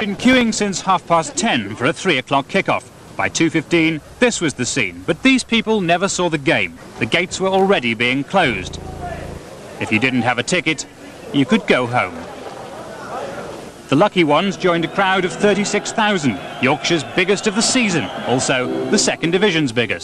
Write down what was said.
Been queuing since half past ten for a three o'clock kickoff. By 2.15, this was the scene, but these people never saw the game. The gates were already being closed. If you didn't have a ticket, you could go home. The lucky ones joined a crowd of 36,000, Yorkshire's biggest of the season, also the second division's biggest.